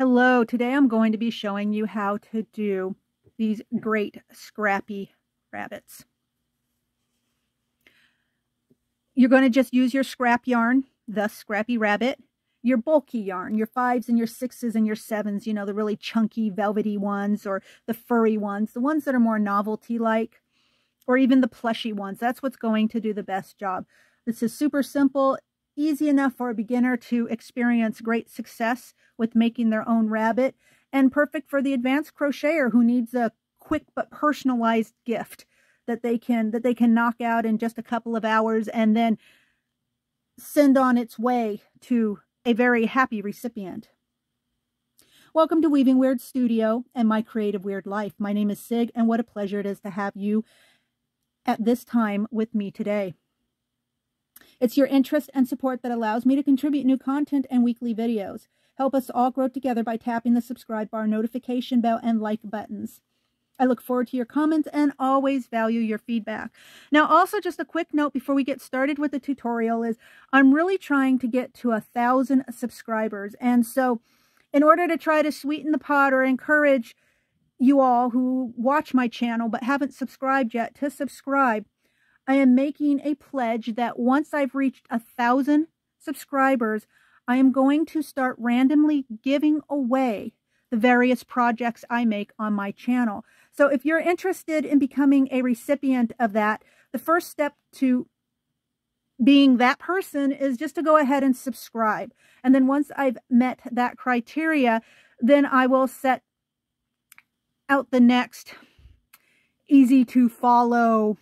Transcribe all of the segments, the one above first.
Hello, today I'm going to be showing you how to do these great scrappy rabbits. You're going to just use your scrap yarn, the scrappy rabbit, your bulky yarn, your fives and your sixes and your sevens, you know, the really chunky, velvety ones or the furry ones, the ones that are more novelty-like, or even the plushy ones. That's what's going to do the best job. This is super simple easy enough for a beginner to experience great success with making their own rabbit and perfect for the advanced crocheter who needs a quick but personalized gift that they can that they can knock out in just a couple of hours and then send on its way to a very happy recipient. Welcome to Weaving Wyrd Studio and my creative weird life. My name is Sig and what a pleasure it is to have you at this time with me today. It's your interest and support that allows me to contribute new content and weekly videos. Help us all grow together by tapping the subscribe bar, notification bell, and like buttons. I look forward to your comments and always value your feedback. Now, also just a quick note before we get started with the tutorial is I'm really trying to get to a thousand subscribers. And so in order to try to sweeten the pot or encourage you all who watch my channel but haven't subscribed yet to subscribe, I am making a pledge that once I've reached a thousand subscribers, I am going to start randomly giving away the various projects I make on my channel. So if you're interested in becoming a recipient of that, the first step to being that person is just to go ahead and subscribe. And then once I've met that criteria, then I will set out the next easy to follow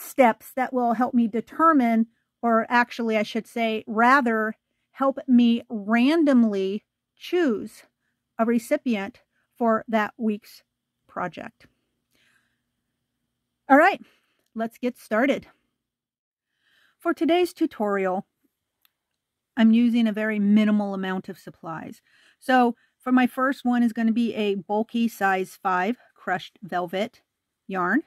steps that will help me determine, or actually, I should say, rather help me randomly choose a recipient for that week's project. All right, let's get started. For today's tutorial, I'm using a very minimal amount of supplies. So for my first one is going to be a bulky size 5 crushed velvet yarn.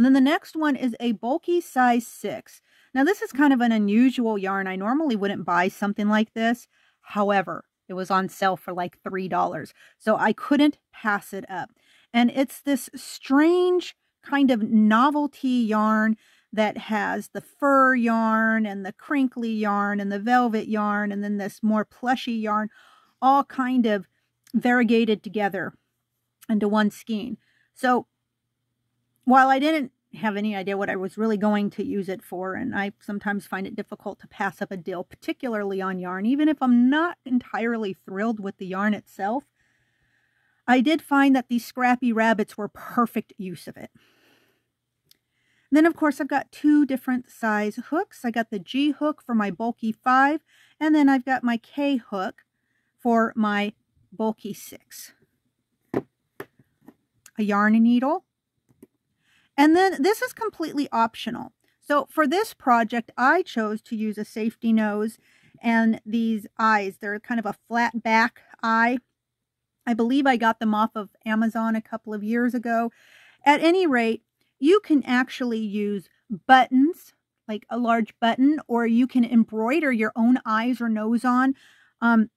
And then the next one is a bulky size 6. Now this is kind of an unusual yarn. I normally wouldn't buy something like this. However, it was on sale for like $3. So I couldn't pass it up. And it's this strange kind of novelty yarn that has the fur yarn and the crinkly yarn and the velvet yarn and then this more plushy yarn all kind of variegated together into one skein. So while I didn't have any idea what I was really going to use it for, and I sometimes find it difficult to pass up a deal, particularly on yarn, even if I'm not entirely thrilled with the yarn itself, I did find that these scrappy rabbits were perfect use of it. Then, of course, I've got two different size hooks. I got the G hook for my bulky 5, and then I've got my K hook for my bulky 6. A yarn needle, and then this is completely optional. So for this project, I chose to use a safety nose and these eyes. They're kind of a flat back eye. I believe I got them off of Amazon a couple of years ago. At any rate, you can actually use buttons, like a large button, or you can embroider your own eyes or nose on. Um,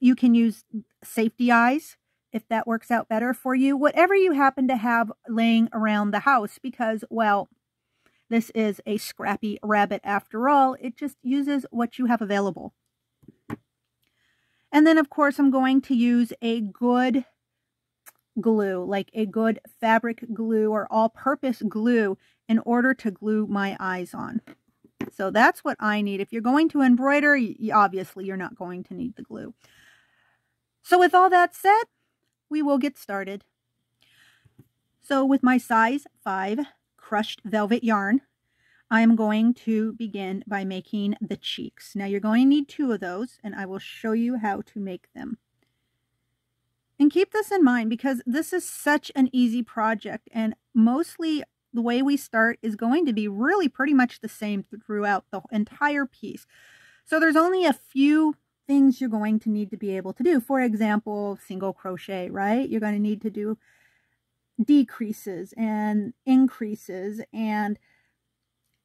you can use safety eyes if that works out better for you. Whatever you happen to have laying around the house because, well, this is a scrappy rabbit after all. It just uses what you have available. And then, of course, I'm going to use a good glue, like a good fabric glue or all-purpose glue in order to glue my eyes on. So that's what I need. If you're going to embroider, obviously you're not going to need the glue. So with all that said, we will get started. So with my size 5 crushed velvet yarn, I am going to begin by making the cheeks. Now you're going to need two of those and I will show you how to make them. And keep this in mind because this is such an easy project and mostly the way we start is going to be really pretty much the same throughout the entire piece. So there's only a few things you're going to need to be able to do. For example, single crochet, right? You're going to need to do decreases and increases and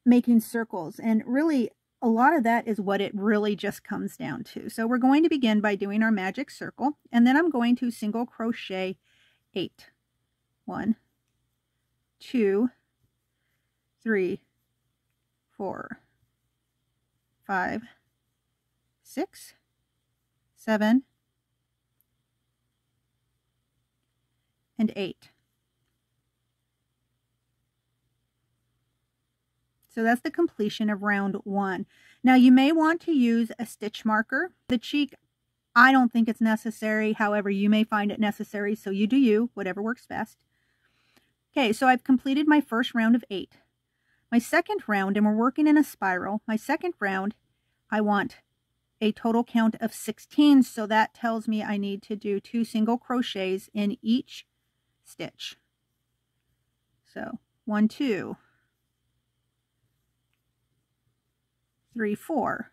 making circles. And really, a lot of that is what it really just comes down to. So we're going to begin by doing our magic circle, and then I'm going to single crochet eight. One, two, three, four, five, six, seven, and eight. So that's the completion of round one. Now you may want to use a stitch marker. The cheek, I don't think it's necessary. However, you may find it necessary. So you do you, whatever works best. Okay, so I've completed my first round of eight. My second round, and we're working in a spiral, my second round, I want a total count of 16. So that tells me I need to do two single crochets in each stitch. So one, two, three, four.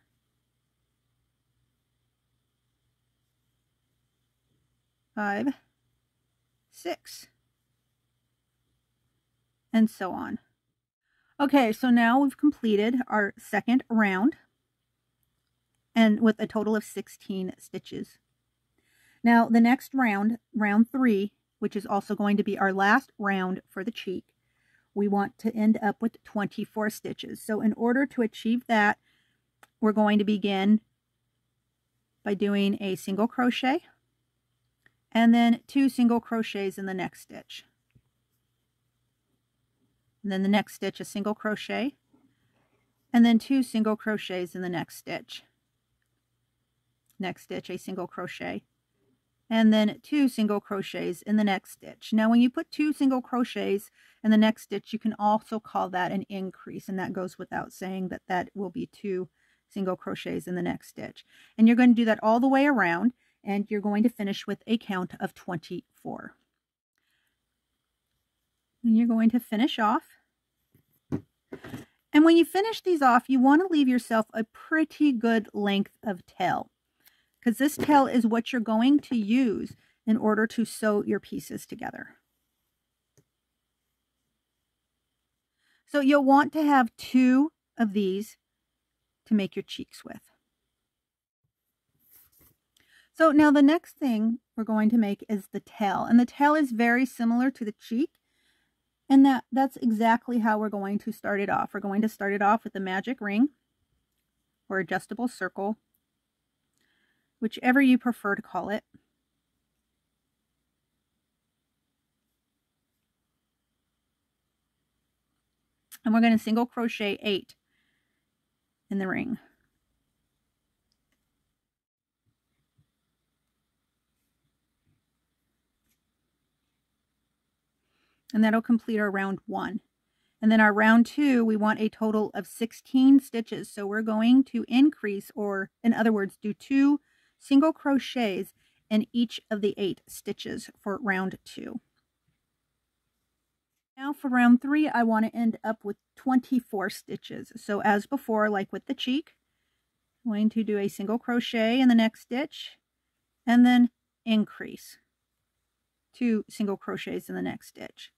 Five, six, and so on. Okay, so now we've completed our second round and with a total of 16 stitches. Now the next round, round three, which is also going to be our last round for the cheek, we want to end up with 24 stitches. So in order to achieve that, we're going to begin by doing a single crochet and then two single crochets in the next stitch. And then the next stitch a single crochet and then two single crochets in the next stitch. Next stitch a single crochet and then two single crochets in the next stitch. Now when you put two single crochets in the next stitch you can also call that an increase and that goes without saying that that will be two single crochets in the next stitch. And you're going to do that all the way around and you're going to finish with a count of 24. And you're going to finish off. And when you finish these off, you want to leave yourself a pretty good length of tail because this tail is what you're going to use in order to sew your pieces together. So you'll want to have two of these to make your cheeks with. So now the next thing we're going to make is the tail. And the tail is very similar to the cheek. And that, that's exactly how we're going to start it off. We're going to start it off with the magic ring or adjustable circle, whichever you prefer to call it. And we're going to single crochet eight in the ring. And that'll complete our round one. And then our round two, we want a total of 16 stitches. So we're going to increase, or in other words, do two single crochets in each of the eight stitches for round two. Now for round three, I want to end up with 24 stitches. So as before, like with the cheek, I'm going to do a single crochet in the next stitch and then increase two single crochets in the next stitch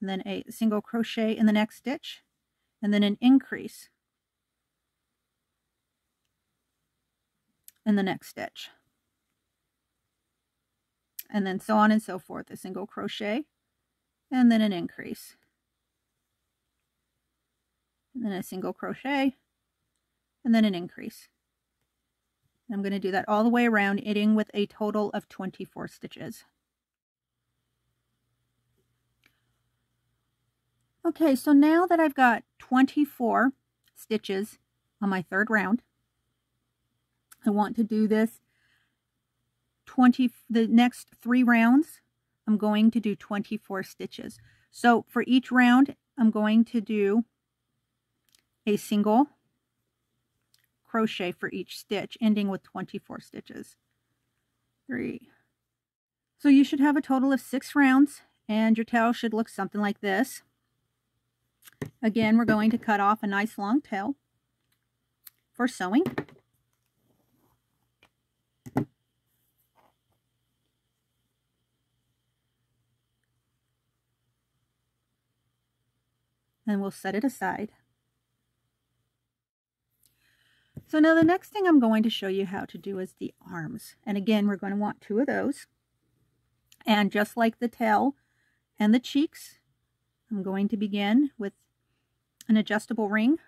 and then a single crochet in the next stitch and then an increase in the next stitch. And then so on and so forth a single crochet and then an increase. And then a single crochet and then an increase. I'm going to do that all the way around ending with a total of 24 stitches. Okay so now that I've got 24 stitches on my third round I want to do this 20 the next three rounds I'm going to do 24 stitches. So for each round, I'm going to do a single crochet for each stitch, ending with 24 stitches. Three. So you should have a total of six rounds, and your tail should look something like this. Again, we're going to cut off a nice long tail for sewing. And we'll set it aside. So now the next thing I'm going to show you how to do is the arms. And again, we're going to want two of those. And just like the tail and the cheeks, I'm going to begin with an adjustable ring.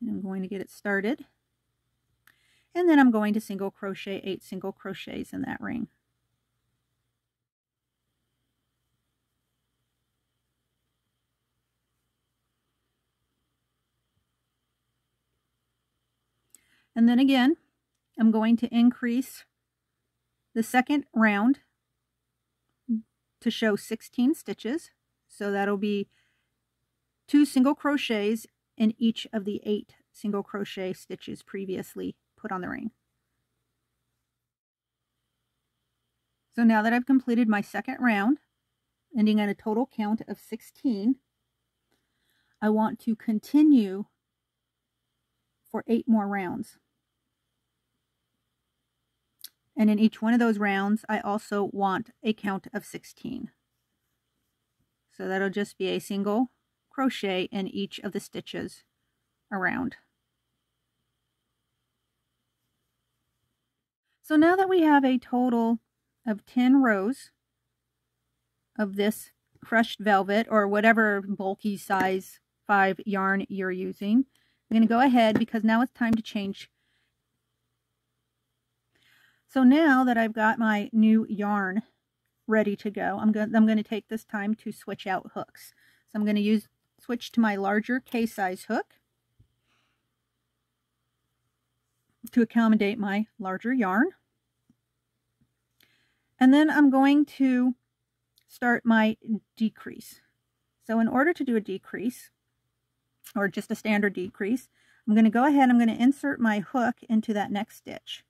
And I'm going to get it started. And then I'm going to single crochet eight single crochets in that ring. And then again, I'm going to increase the second round to show 16 stitches. So that'll be two single crochets in each of the eight single crochet stitches previously put on the ring. So now that I've completed my second round, ending at a total count of 16, I want to continue for eight more rounds. And in each one of those rounds, I also want a count of 16. So that'll just be a single crochet in each of the stitches around. So now that we have a total of 10 rows of this crushed velvet or whatever bulky size 5 yarn you're using, I'm going to go ahead because now it's time to change so now that I've got my new yarn ready to go, I'm going, I'm going to take this time to switch out hooks. So I'm going to use switch to my larger K-size hook to accommodate my larger yarn. And then I'm going to start my decrease. So in order to do a decrease, or just a standard decrease, I'm going to go ahead, I'm going to insert my hook into that next stitch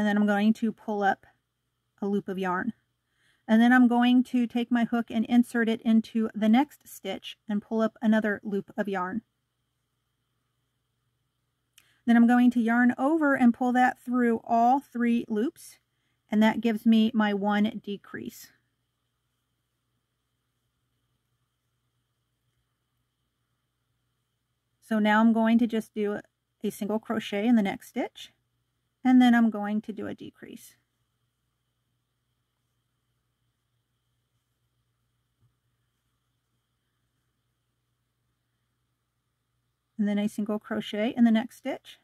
and then I'm going to pull up a loop of yarn. And then I'm going to take my hook and insert it into the next stitch and pull up another loop of yarn. Then I'm going to yarn over and pull that through all three loops, and that gives me my one decrease. So now I'm going to just do a single crochet in the next stitch and then I'm going to do a decrease. And then a single crochet in the next stitch,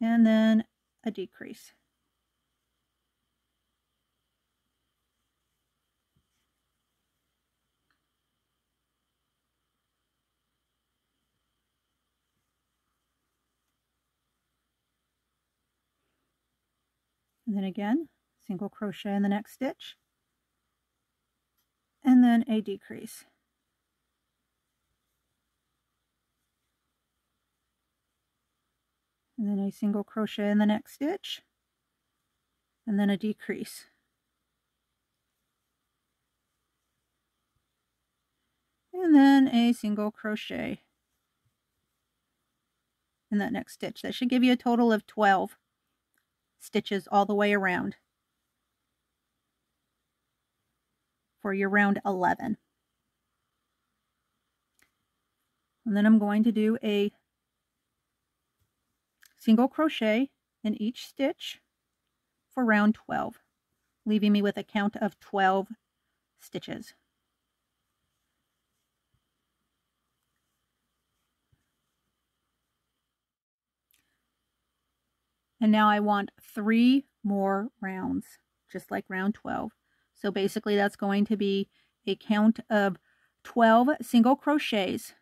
and then a decrease. And then again single crochet in the next stitch. And then a decrease. And then a single crochet in the next stitch. And then a decrease. And then a single crochet in that next stitch. That should give you a total of 12 stitches all the way around for your round 11. And then I'm going to do a single crochet in each stitch for round 12, leaving me with a count of 12 stitches. And now I want three more rounds, just like round 12. So basically that's going to be a count of 12 single crochets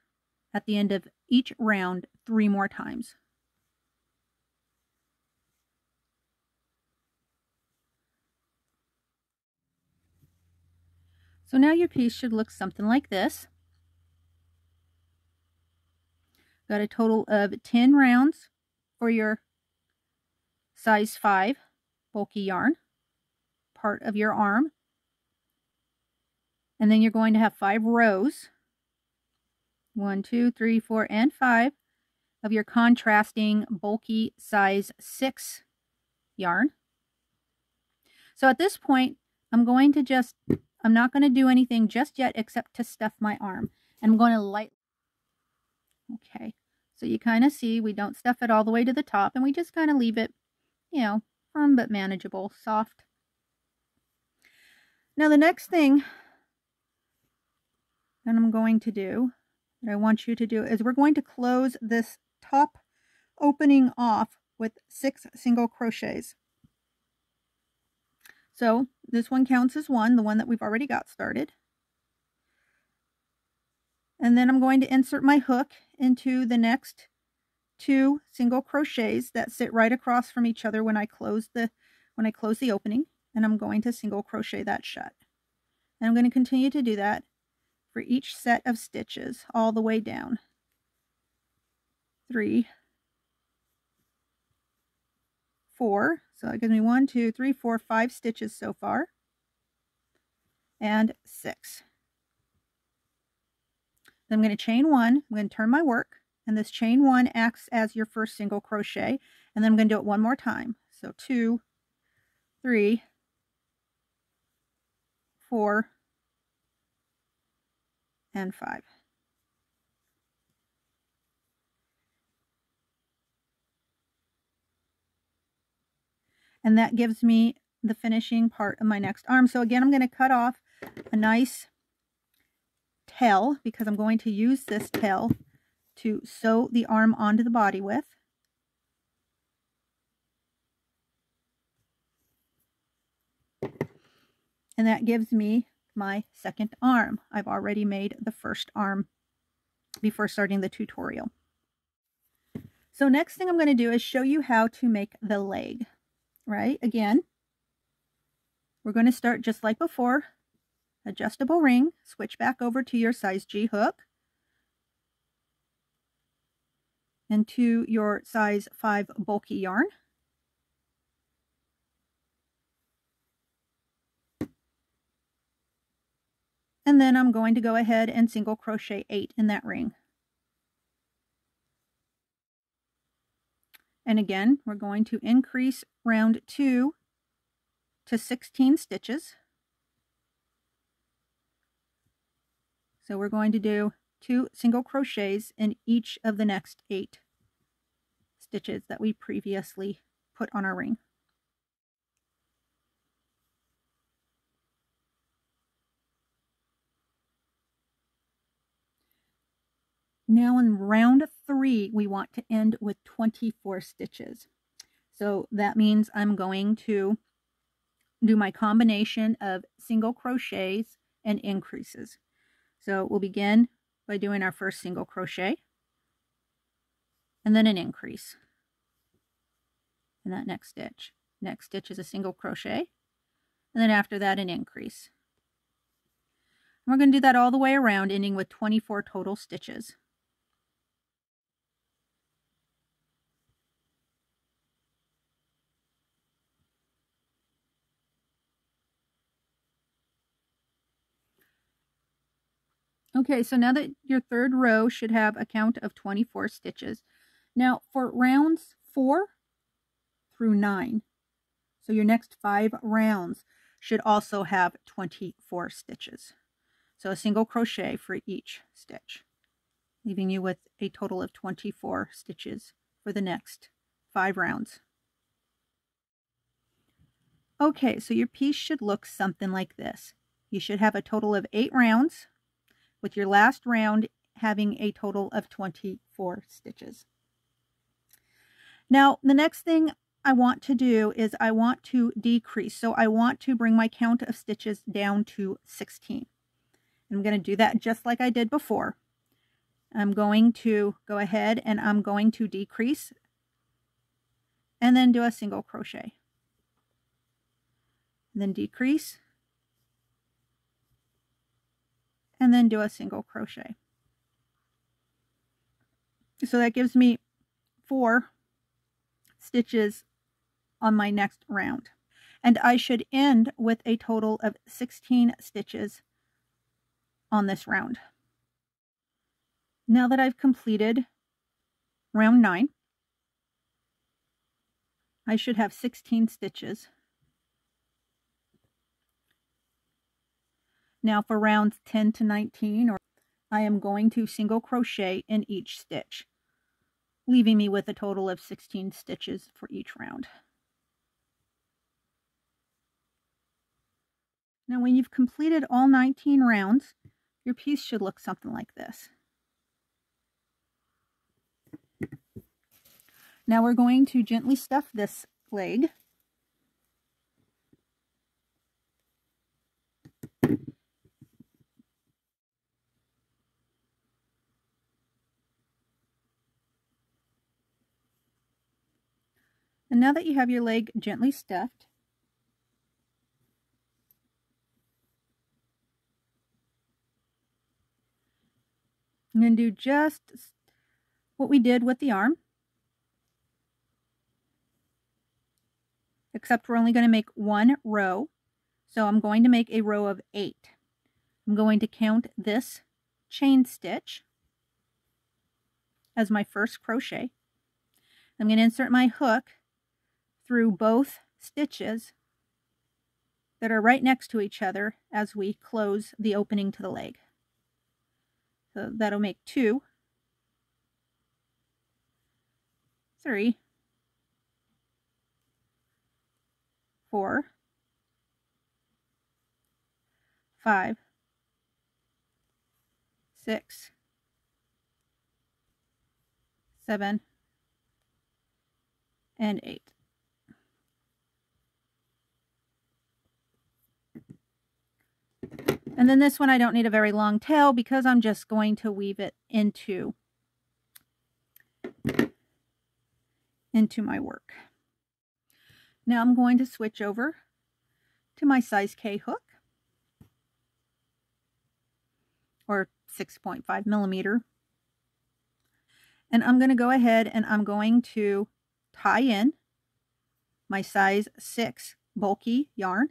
at the end of each round three more times. So now your piece should look something like this. Got a total of 10 rounds for your size 5 bulky yarn, part of your arm. And then you're going to have five rows, one, two, three, four, and five, of your contrasting bulky size 6 yarn. So at this point, I'm going to just I'm not going to do anything just yet except to stuff my arm. And I'm going to light. Okay, so you kind of see we don't stuff it all the way to the top and we just kind of leave it, you know, firm but manageable, soft. Now the next thing that I'm going to do, that I want you to do, is we're going to close this top opening off with six single crochets. So this one counts as one, the one that we've already got started. And then I'm going to insert my hook into the next two single crochets that sit right across from each other when I close the when I close the opening and I'm going to single crochet that shut. And I'm going to continue to do that for each set of stitches all the way down. Three, four, so that gives me one, two, three, four, five stitches so far, and six. Then I'm going to chain one, I'm going to turn my work, and this chain one acts as your first single crochet, and then I'm going to do it one more time. So two, three, four, and five. and that gives me the finishing part of my next arm. So again, I'm going to cut off a nice tail because I'm going to use this tail to sew the arm onto the body with. And that gives me my second arm. I've already made the first arm before starting the tutorial. So next thing I'm going to do is show you how to make the leg right? Again, we're going to start just like before. Adjustable ring, switch back over to your size G hook and to your size 5 bulky yarn. And then I'm going to go ahead and single crochet 8 in that ring. And again, we're going to increase round 2 to 16 stitches. So we're going to do two single crochets in each of the next eight stitches that we previously put on our ring. Now in round three, we want to end with 24 stitches. So that means I'm going to do my combination of single crochets and increases. So we'll begin by doing our first single crochet and then an increase in that next stitch. Next stitch is a single crochet and then after that an increase. And we're going to do that all the way around ending with 24 total stitches. Okay, so now that your third row should have a count of 24 stitches. Now for rounds 4 through 9, so your next five rounds should also have 24 stitches. So a single crochet for each stitch, leaving you with a total of 24 stitches for the next five rounds. Okay, so your piece should look something like this. You should have a total of eight rounds with your last round having a total of 24 stitches. Now, the next thing I want to do is I want to decrease. So I want to bring my count of stitches down to 16. I'm going to do that just like I did before. I'm going to go ahead and I'm going to decrease and then do a single crochet. And then decrease and then do a single crochet. So that gives me four stitches on my next round. And I should end with a total of 16 stitches on this round. Now that I've completed round 9, I should have 16 stitches Now for rounds 10 to 19, or I am going to single crochet in each stitch, leaving me with a total of 16 stitches for each round. Now when you've completed all 19 rounds, your piece should look something like this. Now we're going to gently stuff this leg. And now that you have your leg gently stuffed, I'm going to do just what we did with the arm. Except we're only going to make one row. So I'm going to make a row of eight. I'm going to count this chain stitch as my first crochet. I'm going to insert my hook through both stitches that are right next to each other as we close the opening to the leg. So that'll make two, three, four, five, six, seven, and eight. And then this one I don't need a very long tail because I'm just going to weave it into, into my work. Now I'm going to switch over to my size K hook or 6.5 millimeter. And I'm going to go ahead and I'm going to tie in my size 6 bulky yarn.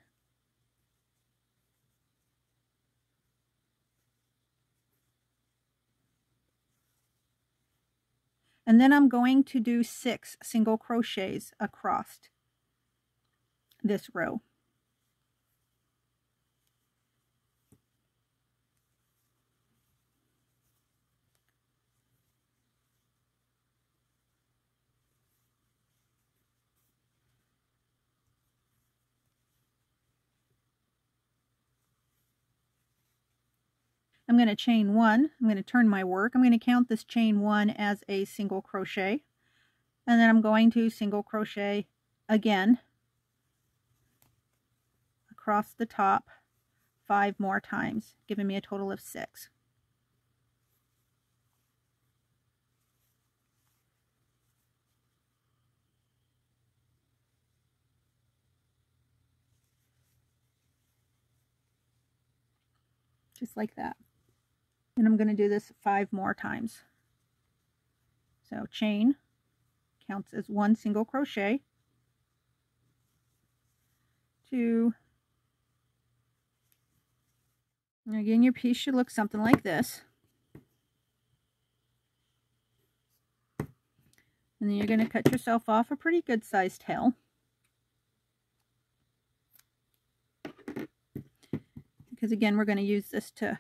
And then I'm going to do six single crochets across this row. I'm going to chain one. I'm going to turn my work. I'm going to count this chain one as a single crochet. And then I'm going to single crochet again across the top five more times, giving me a total of six. Just like that. And I'm going to do this five more times. So chain counts as one single crochet, two, and again your piece should look something like this. And then you're going to cut yourself off a pretty good sized tail. Because again, we're going to use this to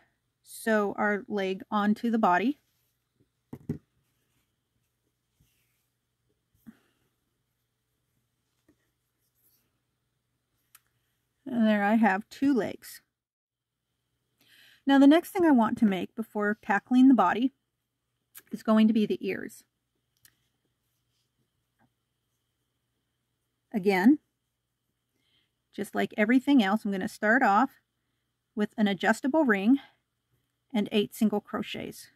sew our leg onto the body. And there I have two legs. Now the next thing I want to make before tackling the body is going to be the ears. Again, just like everything else, I'm going to start off with an adjustable ring and eight single crochets.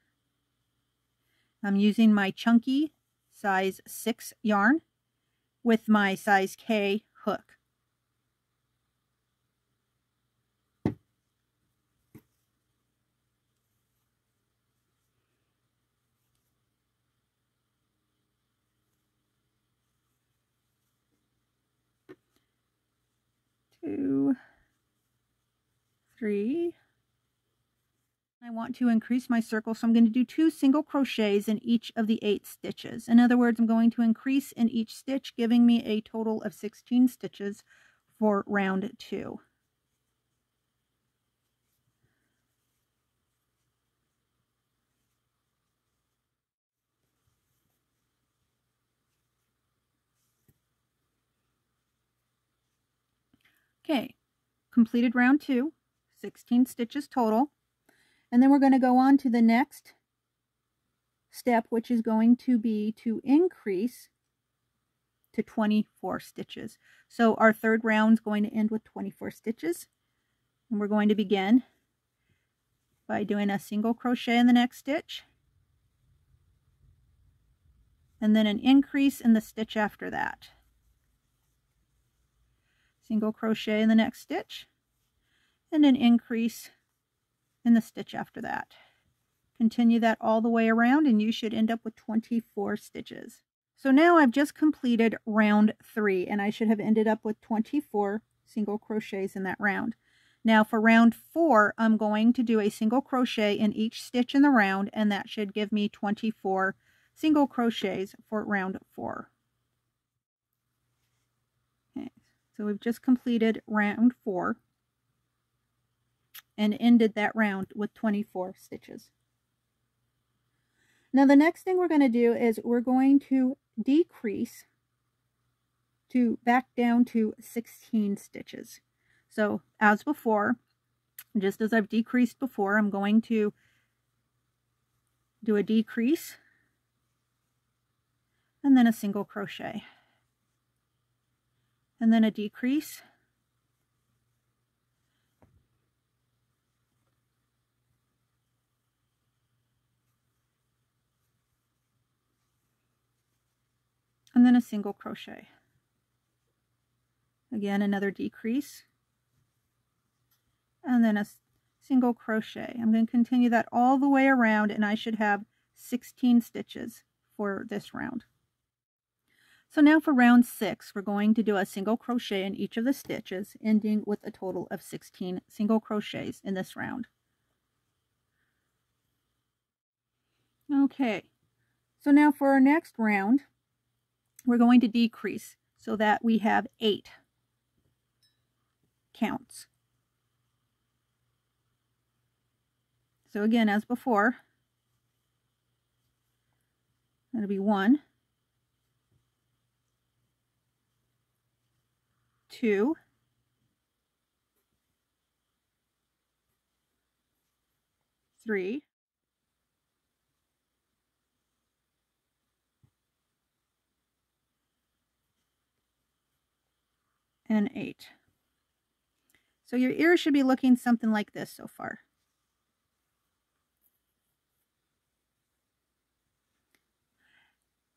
I'm using my chunky size 6 yarn with my size K hook. Two, three, want to increase my circle, so I'm going to do two single crochets in each of the eight stitches. In other words, I'm going to increase in each stitch, giving me a total of 16 stitches for round two. Okay, completed round two, 16 stitches total. And then we're going to go on to the next step, which is going to be to increase to 24 stitches. So our third round is going to end with 24 stitches. And we're going to begin by doing a single crochet in the next stitch and then an increase in the stitch after that. Single crochet in the next stitch and an increase in the stitch after that. Continue that all the way around and you should end up with 24 stitches. So now I've just completed round three and I should have ended up with 24 single crochets in that round. Now for round four, I'm going to do a single crochet in each stitch in the round, and that should give me 24 single crochets for round four. Okay, so we've just completed round four and ended that round with 24 stitches. Now the next thing we're going to do is we're going to decrease to back down to 16 stitches. So as before, just as I've decreased before, I'm going to do a decrease and then a single crochet and then a decrease and then a single crochet again another decrease and then a single crochet. I'm going to continue that all the way around and I should have 16 stitches for this round. So now for round six, we're going to do a single crochet in each of the stitches, ending with a total of 16 single crochets in this round. Okay, so now for our next round, we're going to decrease so that we have eight counts. So again, as before, that'll be one, two, three, and eight. So your ear should be looking something like this so far.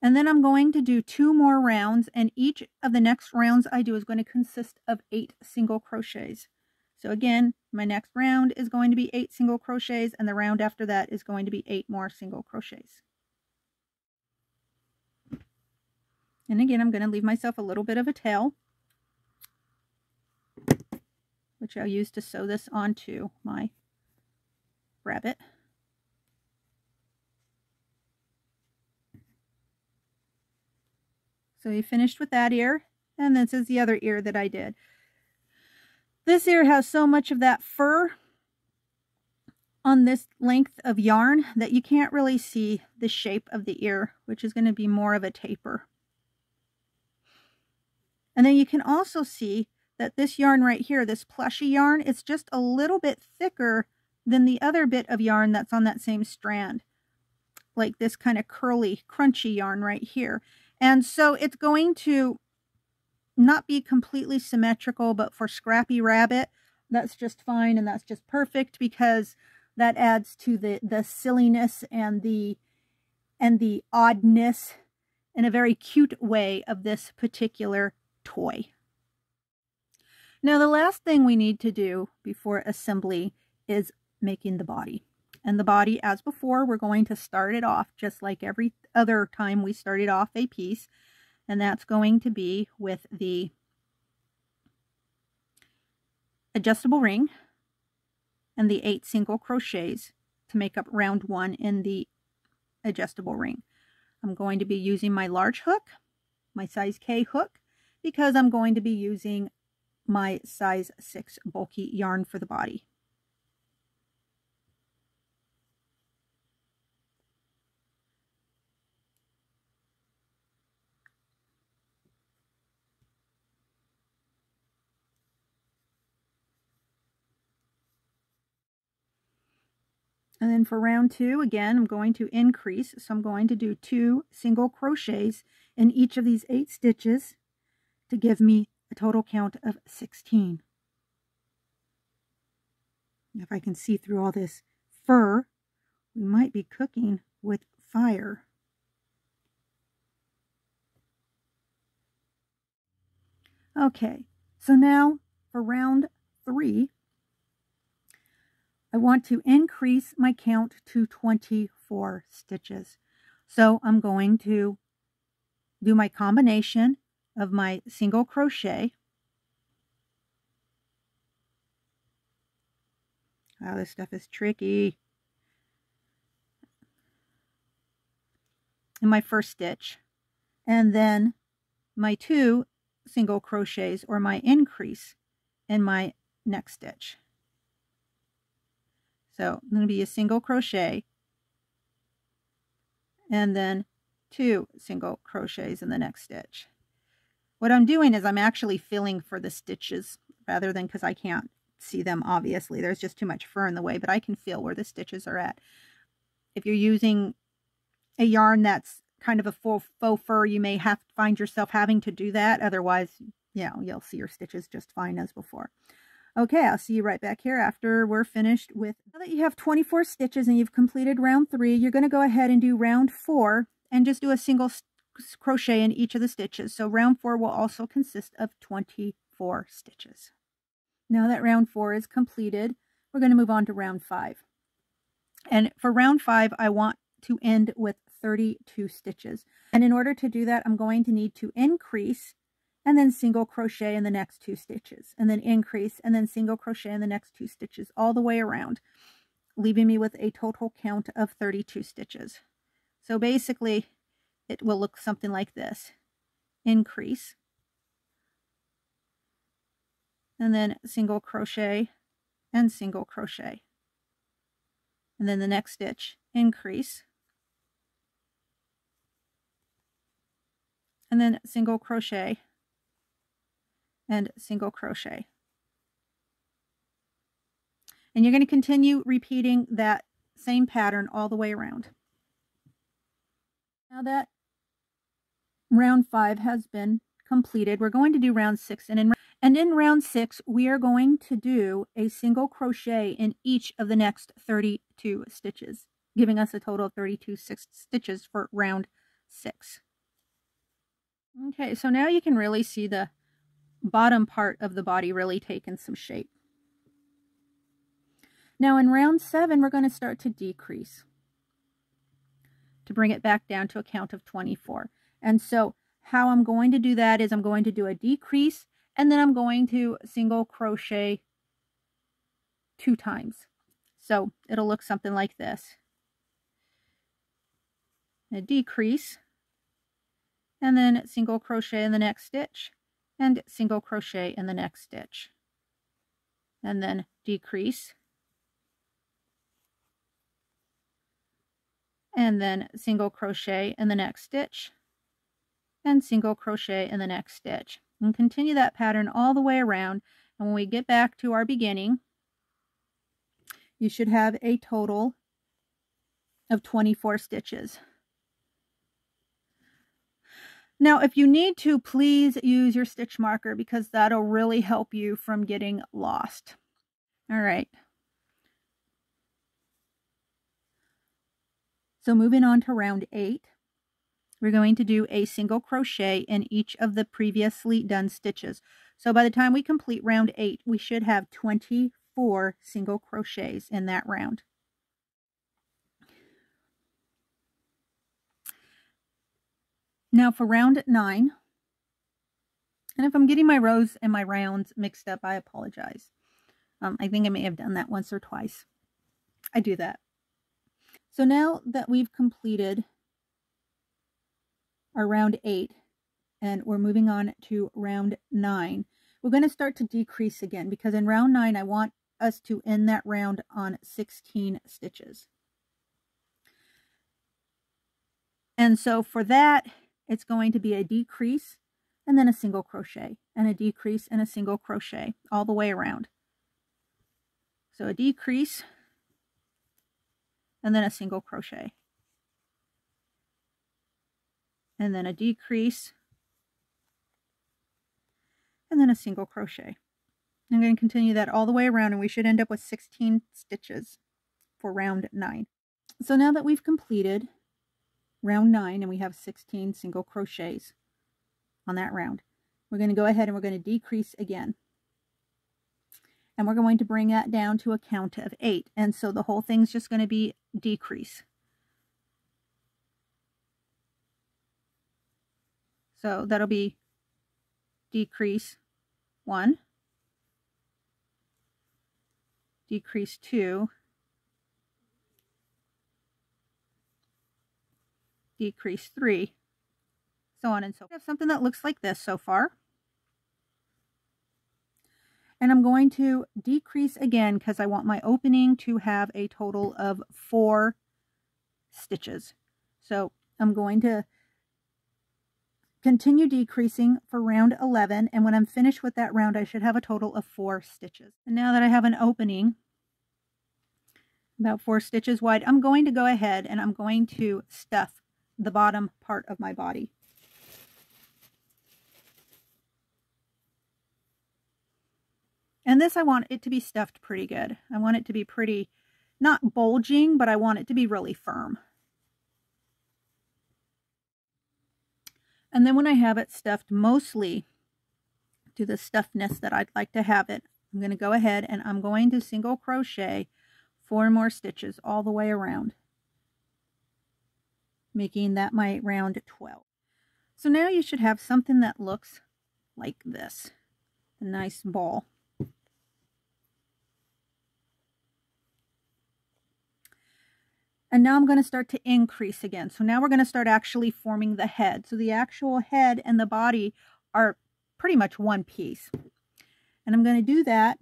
And then I'm going to do two more rounds and each of the next rounds I do is going to consist of eight single crochets. So again, my next round is going to be eight single crochets and the round after that is going to be eight more single crochets. And again, I'm going to leave myself a little bit of a tail, which I'll use to sew this onto my rabbit. So you finished with that ear, and this is the other ear that I did. This ear has so much of that fur on this length of yarn that you can't really see the shape of the ear, which is going to be more of a taper. And then you can also see that this yarn right here, this plushy yarn, it's just a little bit thicker than the other bit of yarn that's on that same strand. Like this kind of curly, crunchy yarn right here. And so it's going to not be completely symmetrical, but for Scrappy Rabbit, that's just fine and that's just perfect because that adds to the, the silliness and the, and the oddness in a very cute way of this particular toy. Now the last thing we need to do before assembly is making the body. And the body, as before, we're going to start it off just like every other time we started off a piece. And that's going to be with the adjustable ring and the eight single crochets to make up round one in the adjustable ring. I'm going to be using my large hook, my size K hook, because I'm going to be using my size 6 bulky yarn for the body. And then for round two, again, I'm going to increase. So I'm going to do two single crochets in each of these eight stitches to give me a total count of 16. If I can see through all this fur, we might be cooking with fire. Okay, so now for round three, I want to increase my count to 24 stitches. So I'm going to do my combination of my single crochet. Wow, this stuff is tricky. In my first stitch. And then my two single crochets or my increase in my next stitch. So I'm going to be a single crochet and then two single crochets in the next stitch. What I'm doing is I'm actually filling for the stitches rather than because I can't see them obviously. There's just too much fur in the way, but I can feel where the stitches are at. If you're using a yarn that's kind of a full faux fur, you may have to find yourself having to do that. Otherwise, you know, you'll see your stitches just fine as before. Okay, I'll see you right back here after we're finished with, now that you have 24 stitches and you've completed round three, you're going to go ahead and do round four and just do a single crochet in each of the stitches. So round four will also consist of 24 stitches. Now that round four is completed, we're going to move on to round five. And for round five, I want to end with 32 stitches. And in order to do that, I'm going to need to increase and then single crochet in the next two stitches and then increase and then single crochet in the next two stitches all the way around leaving me with a total count of 32 stitches so basically it will look something like this increase and then single crochet and single crochet and then the next stitch increase and then single crochet and single crochet. And you're going to continue repeating that same pattern all the way around. Now that round five has been completed, we're going to do round six. And in, and in round six, we are going to do a single crochet in each of the next 32 stitches, giving us a total of 32 six stitches for round six. Okay, so now you can really see the bottom part of the body really taking some shape. Now in round seven, we're going to start to decrease to bring it back down to a count of 24. And so how I'm going to do that is I'm going to do a decrease and then I'm going to single crochet two times. So it'll look something like this. A decrease and then single crochet in the next stitch and single crochet in the next stitch and then decrease and then single crochet in the next stitch and single crochet in the next stitch and continue that pattern all the way around and when we get back to our beginning you should have a total of 24 stitches now, if you need to, please use your stitch marker because that'll really help you from getting lost. All right. So moving on to round eight, we're going to do a single crochet in each of the previously done stitches. So by the time we complete round eight, we should have 24 single crochets in that round. Now for round nine, and if I'm getting my rows and my rounds mixed up, I apologize. Um, I think I may have done that once or twice. I do that. So now that we've completed our round eight, and we're moving on to round nine, we're going to start to decrease again because in round nine, I want us to end that round on 16 stitches. And so for that, it's going to be a decrease and then a single crochet and a decrease and a single crochet all the way around. So a decrease and then a single crochet and then a decrease and then a single crochet. I'm going to continue that all the way around and we should end up with 16 stitches for round 9. So now that we've completed round 9 and we have 16 single crochets on that round, we're going to go ahead and we're going to decrease again. And we're going to bring that down to a count of 8. And so the whole thing's just going to be decrease. So that'll be decrease 1, decrease 2, decrease 3, so on and so forth. I have something that looks like this so far. And I'm going to decrease again because I want my opening to have a total of four stitches. So I'm going to Continue decreasing for round 11, and when I'm finished with that round, I should have a total of four stitches. And now that I have an opening, about four stitches wide, I'm going to go ahead and I'm going to stuff the bottom part of my body. And this, I want it to be stuffed pretty good. I want it to be pretty, not bulging, but I want it to be really firm. And then when I have it stuffed mostly to the stuffedness that I'd like to have it, I'm going to go ahead and I'm going to single crochet four more stitches all the way around, making that my round 12. So now you should have something that looks like this, a nice ball. And now I'm going to start to increase again. So now we're going to start actually forming the head. So the actual head and the body are pretty much one piece. And I'm going to do that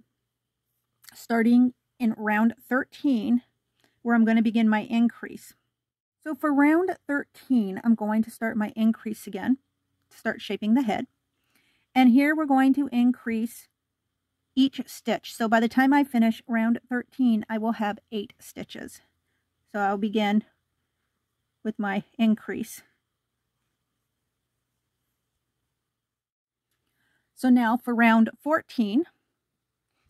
starting in round 13 where I'm going to begin my increase. So for round 13, I'm going to start my increase again, start shaping the head. And here we're going to increase each stitch. So by the time I finish round 13, I will have eight stitches. So I'll begin with my increase. So now for round 14,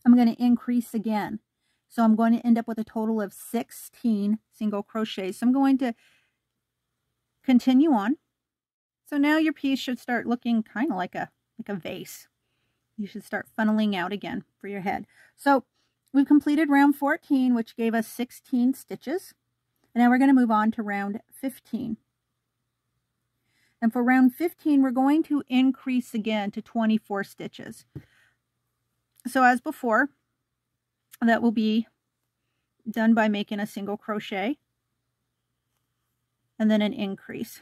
I'm going to increase again. So I'm going to end up with a total of 16 single crochets. So I'm going to continue on. So now your piece should start looking kind of like a like a vase. You should start funneling out again for your head. So we've completed round 14, which gave us 16 stitches. And now we're going to move on to round 15. And for round 15, we're going to increase again to 24 stitches. So as before, that will be done by making a single crochet and then an increase.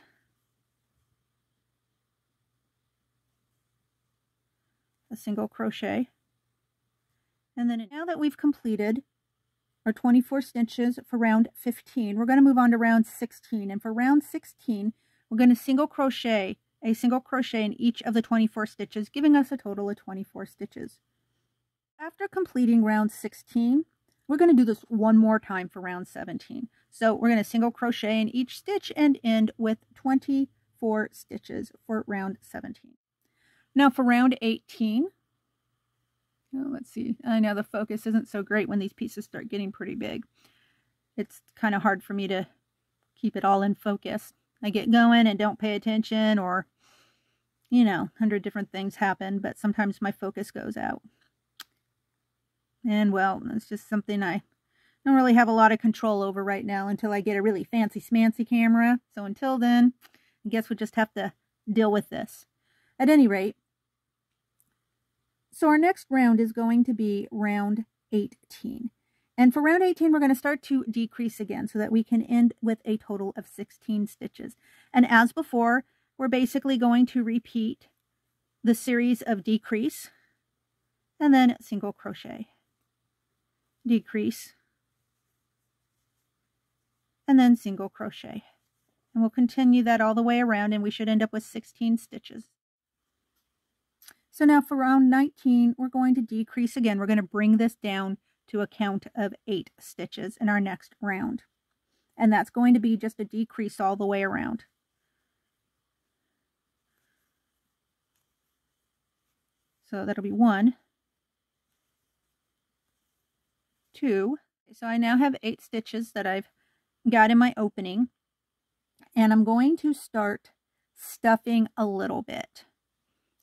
A single crochet. And then now that we've completed or 24 stitches for round 15. We're going to move on to round 16. And for round 16, we're going to single crochet a single crochet in each of the 24 stitches, giving us a total of 24 stitches. After completing round 16, we're going to do this one more time for round 17. So we're going to single crochet in each stitch and end with 24 stitches for round 17. Now for round 18, Oh, let's see. I know the focus isn't so great when these pieces start getting pretty big. It's kind of hard for me to keep it all in focus. I get going and don't pay attention or, you know, a hundred different things happen, but sometimes my focus goes out. And, well, it's just something I don't really have a lot of control over right now until I get a really fancy smancy camera. So until then, I guess we'll just have to deal with this. At any rate, so our next round is going to be round 18. And for round 18, we're going to start to decrease again so that we can end with a total of 16 stitches. And as before, we're basically going to repeat the series of decrease and then single crochet, decrease, and then single crochet. And we'll continue that all the way around and we should end up with 16 stitches. So now for round 19, we're going to decrease again. We're going to bring this down to a count of eight stitches in our next round. And that's going to be just a decrease all the way around. So that'll be one, two. So I now have eight stitches that I've got in my opening. And I'm going to start stuffing a little bit.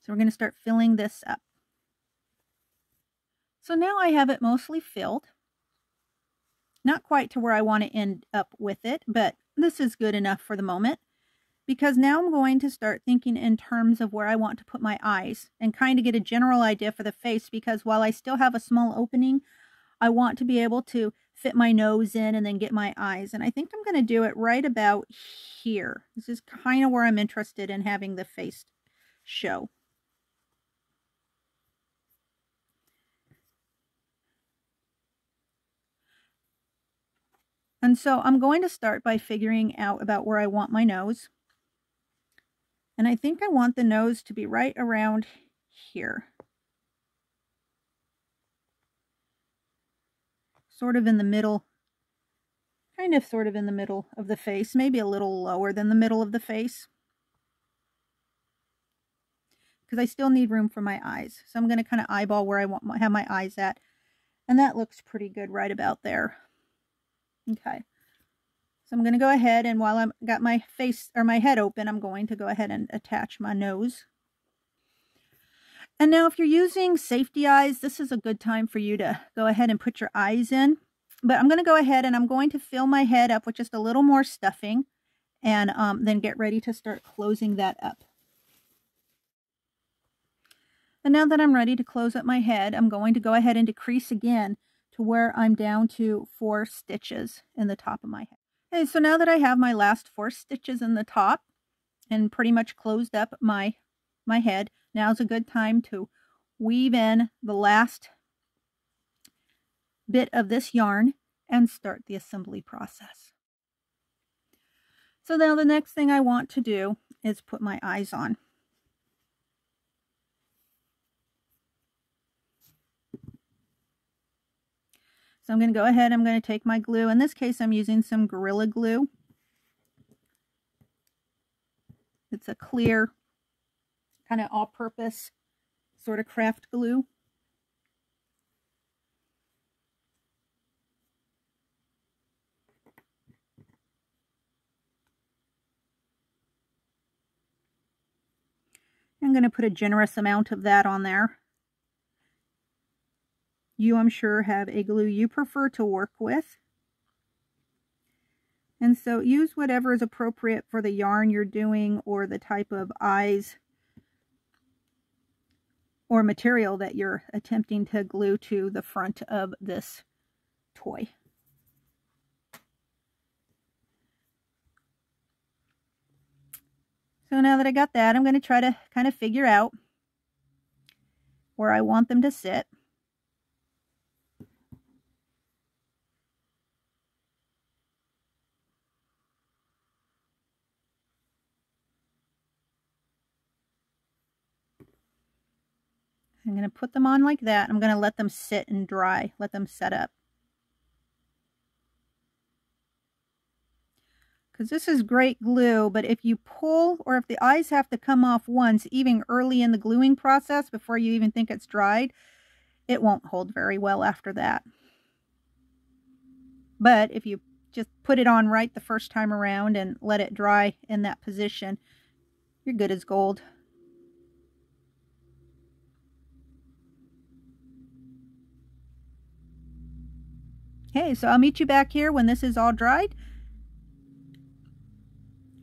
So we're going to start filling this up. So now I have it mostly filled. Not quite to where I want to end up with it, but this is good enough for the moment because now I'm going to start thinking in terms of where I want to put my eyes and kind of get a general idea for the face because while I still have a small opening, I want to be able to fit my nose in and then get my eyes. And I think I'm going to do it right about here. This is kind of where I'm interested in having the face show. And so I'm going to start by figuring out about where I want my nose. And I think I want the nose to be right around here. Sort of in the middle, kind of sort of in the middle of the face, maybe a little lower than the middle of the face. Because I still need room for my eyes. So I'm going to kind of eyeball where I want my, have my eyes at. And that looks pretty good right about there. Okay. So I'm going to go ahead and while I've got my face or my head open, I'm going to go ahead and attach my nose. And now if you're using safety eyes, this is a good time for you to go ahead and put your eyes in. But I'm going to go ahead and I'm going to fill my head up with just a little more stuffing and um, then get ready to start closing that up. And now that I'm ready to close up my head, I'm going to go ahead and decrease again to where I'm down to four stitches in the top of my head. Okay, so now that I have my last four stitches in the top and pretty much closed up my, my head, now's a good time to weave in the last bit of this yarn and start the assembly process. So now the next thing I want to do is put my eyes on. So I'm going to go ahead, I'm going to take my glue. In this case, I'm using some Gorilla Glue. It's a clear, kind of all-purpose sort of craft glue. I'm going to put a generous amount of that on there. You, I'm sure, have a glue you prefer to work with. And so use whatever is appropriate for the yarn you're doing or the type of eyes or material that you're attempting to glue to the front of this toy. So now that I got that, I'm going to try to kind of figure out where I want them to sit. I'm going to put them on like that. I'm going to let them sit and dry, let them set up. Because this is great glue, but if you pull or if the eyes have to come off once, even early in the gluing process, before you even think it's dried, it won't hold very well after that. But if you just put it on right the first time around and let it dry in that position, you're good as gold. Okay, so I'll meet you back here when this is all dried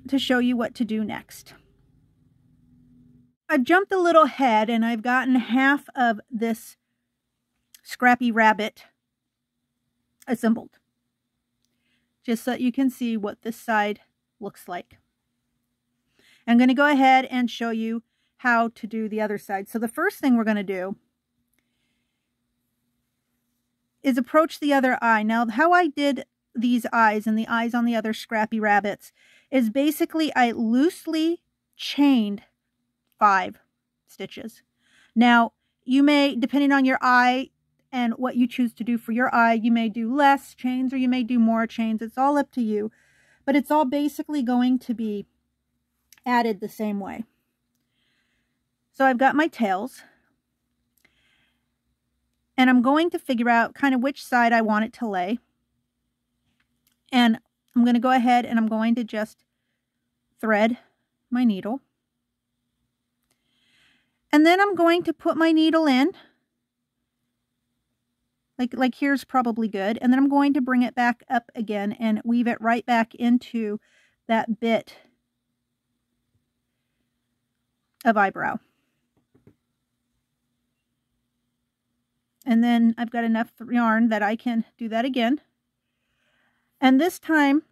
to show you what to do next. I've jumped a little head and I've gotten half of this scrappy rabbit assembled. Just so that you can see what this side looks like. I'm going to go ahead and show you how to do the other side. So the first thing we're going to do is approach the other eye. Now, how I did these eyes and the eyes on the other scrappy rabbits is basically I loosely chained five stitches. Now, you may, depending on your eye, and what you choose to do for your eye. You may do less chains or you may do more chains. It's all up to you. But it's all basically going to be added the same way. So I've got my tails. And I'm going to figure out kind of which side I want it to lay. And I'm going to go ahead and I'm going to just thread my needle. And then I'm going to put my needle in. Like, like here's probably good. And then I'm going to bring it back up again and weave it right back into that bit of eyebrow. And then I've got enough yarn that I can do that again. And this time,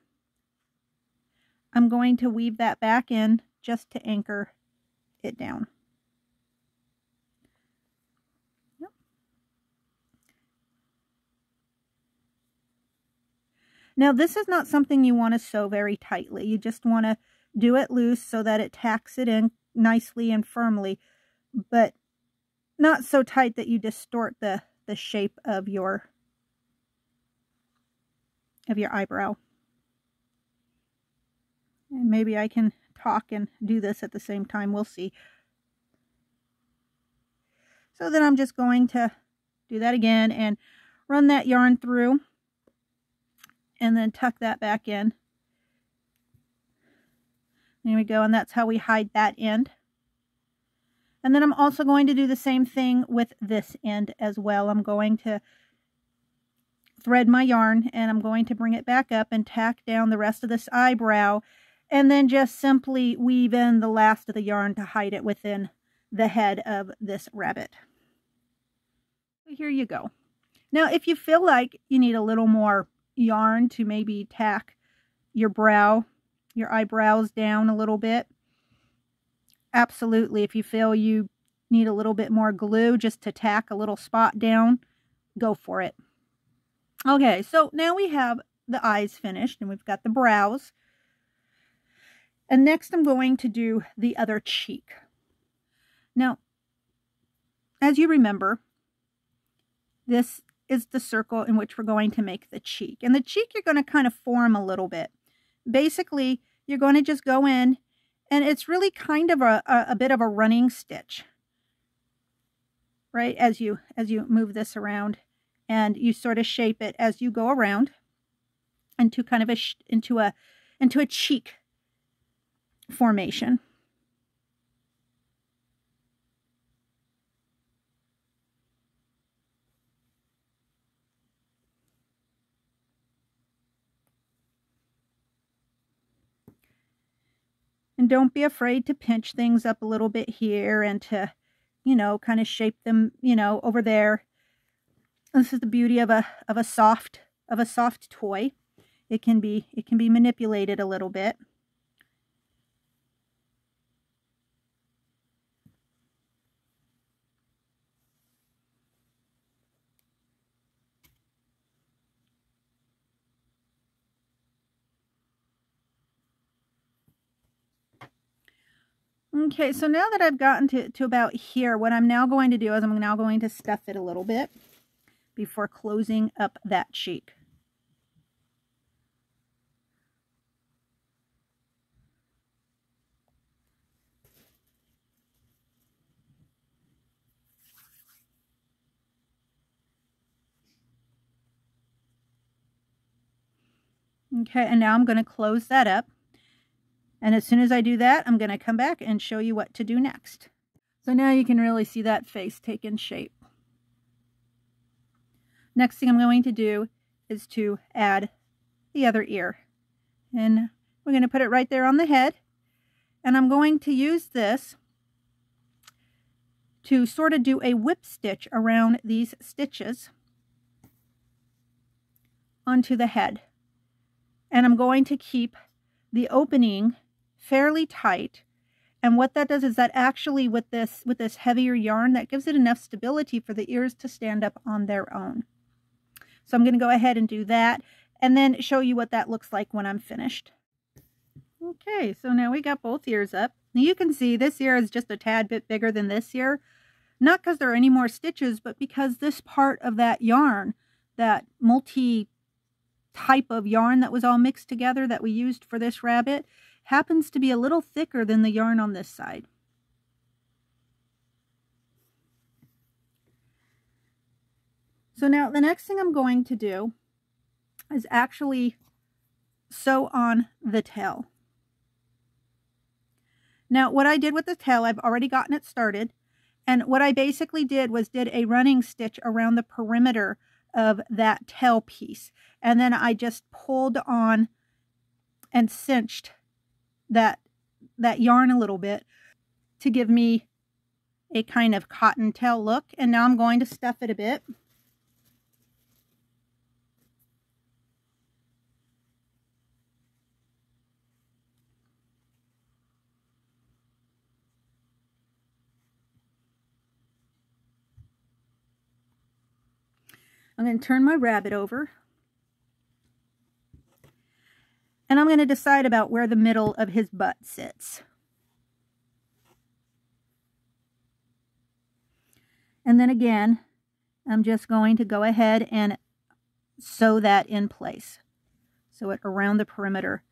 I'm going to weave that back in just to anchor it down. Now, this is not something you want to sew very tightly. You just want to do it loose so that it tacks it in nicely and firmly, but not so tight that you distort the, the shape of your of your eyebrow. And maybe I can talk and do this at the same time. We'll see. So then I'm just going to do that again and run that yarn through and then tuck that back in. There we go, and that's how we hide that end. And then I'm also going to do the same thing with this end as well. I'm going to thread my yarn and I'm going to bring it back up and tack down the rest of this eyebrow and then just simply weave in the last of the yarn to hide it within the head of this rabbit. Here you go. Now, if you feel like you need a little more yarn to maybe tack your brow, your eyebrows down a little bit, absolutely. If you feel you need a little bit more glue just to tack a little spot down, go for it. Okay, so now we have the eyes finished and we've got the brows. And next I'm going to do the other cheek. Now, as you remember, this is the circle in which we're going to make the cheek. And the cheek you're going to kind of form a little bit. Basically, you're going to just go in and it's really kind of a, a, a bit of a running stitch. Right, as you as you move this around and you sort of shape it as you go around into kind of a into a into a cheek formation. Don't be afraid to pinch things up a little bit here and to, you know, kind of shape them, you know, over there this is the beauty of a of a soft of a soft toy. It can be it can be manipulated a little bit. Okay, so now that I've gotten to, to about here, what I'm now going to do is I'm now going to stuff it a little bit before closing up that cheek. Okay, and now I'm going to close that up. And as soon as I do that, I'm going to come back and show you what to do next. So now you can really see that face taking shape. Next thing I'm going to do is to add the other ear. And we're going to put it right there on the head. And I'm going to use this to sort of do a whip stitch around these stitches onto the head. And I'm going to keep the opening fairly tight. And what that does is that actually with this with this heavier yarn, that gives it enough stability for the ears to stand up on their own. So I'm going to go ahead and do that and then show you what that looks like when I'm finished. Okay, so now we got both ears up. Now you can see this ear is just a tad bit bigger than this ear. Not because there are any more stitches, but because this part of that yarn, that multi type of yarn that was all mixed together that we used for this rabbit, happens to be a little thicker than the yarn on this side. So now the next thing I'm going to do is actually sew on the tail. Now what I did with the tail, I've already gotten it started. And what I basically did was did a running stitch around the perimeter of that tail piece. And then I just pulled on and cinched that, that yarn a little bit to give me a kind of cotton tail look. And now I'm going to stuff it a bit. I'm going to turn my rabbit over. And I'm going to decide about where the middle of his butt sits. And then again, I'm just going to go ahead and sew that in place. Sew it around the perimeter.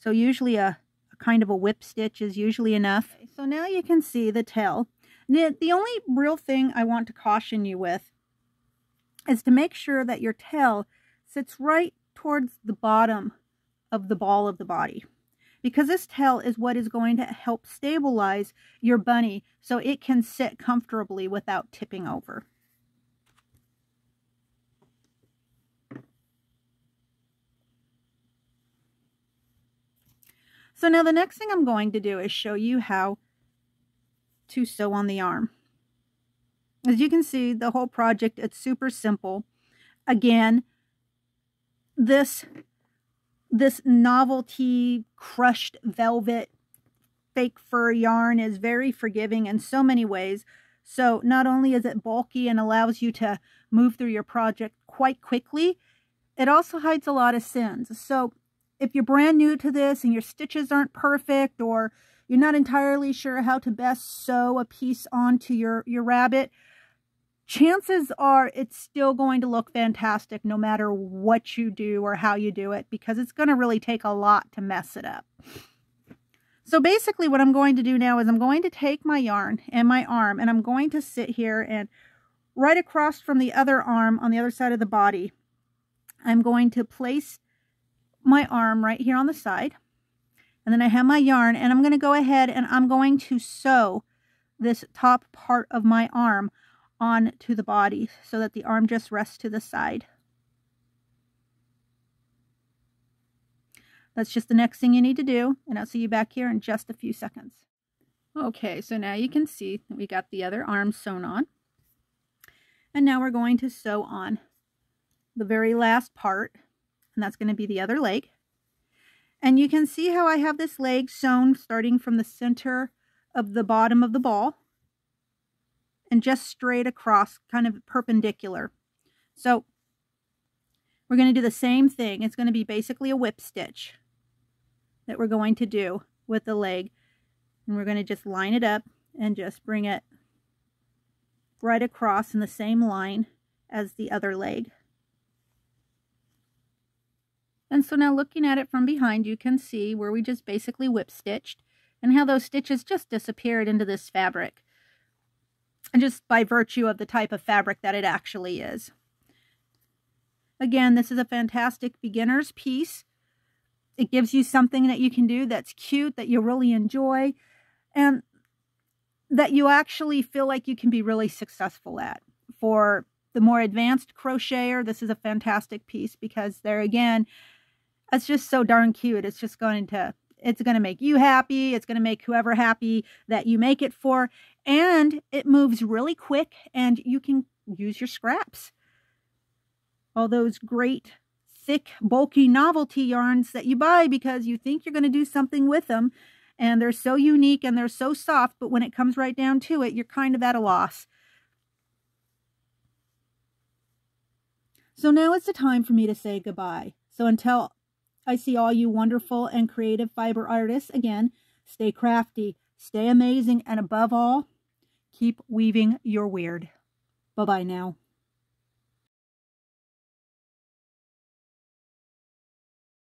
So usually a, a kind of a whip stitch is usually enough. So now you can see the tail. The, the only real thing I want to caution you with is to make sure that your tail sits right towards the bottom of the ball of the body. Because this tail is what is going to help stabilize your bunny so it can sit comfortably without tipping over. So now the next thing I'm going to do is show you how to sew on the arm. As you can see, the whole project, it's super simple. Again, this, this novelty crushed velvet fake fur yarn is very forgiving in so many ways. So not only is it bulky and allows you to move through your project quite quickly, it also hides a lot of sins. So if you're brand new to this and your stitches aren't perfect or you're not entirely sure how to best sew a piece onto your, your rabbit, chances are it's still going to look fantastic no matter what you do or how you do it because it's going to really take a lot to mess it up. So basically what I'm going to do now is I'm going to take my yarn and my arm and I'm going to sit here and right across from the other arm on the other side of the body, I'm going to place my arm right here on the side. And then I have my yarn and I'm going to go ahead and I'm going to sew this top part of my arm on to the body so that the arm just rests to the side. That's just the next thing you need to do, and I'll see you back here in just a few seconds. Okay, so now you can see that we got the other arm sewn on. And now we're going to sew on the very last part, and that's going to be the other leg. And you can see how I have this leg sewn starting from the center of the bottom of the ball and just straight across, kind of perpendicular. So we're going to do the same thing. It's going to be basically a whip stitch that we're going to do with the leg. And we're going to just line it up and just bring it right across in the same line as the other leg. And so now looking at it from behind, you can see where we just basically whip stitched and how those stitches just disappeared into this fabric and just by virtue of the type of fabric that it actually is. Again, this is a fantastic beginner's piece. It gives you something that you can do that's cute, that you really enjoy, and that you actually feel like you can be really successful at. For the more advanced crocheter, this is a fantastic piece because there again, it's just so darn cute. It's just going to it's going to make you happy. It's going to make whoever happy that you make it for and it moves really quick and you can use your scraps. All those great thick bulky novelty yarns that you buy because you think you're going to do something with them and they're so unique and they're so soft but when it comes right down to it you're kind of at a loss. So now it's the time for me to say goodbye. So until I see all you wonderful and creative fiber artists again, stay crafty, stay amazing, and above all, Keep weaving your wyrd. Bye-bye now.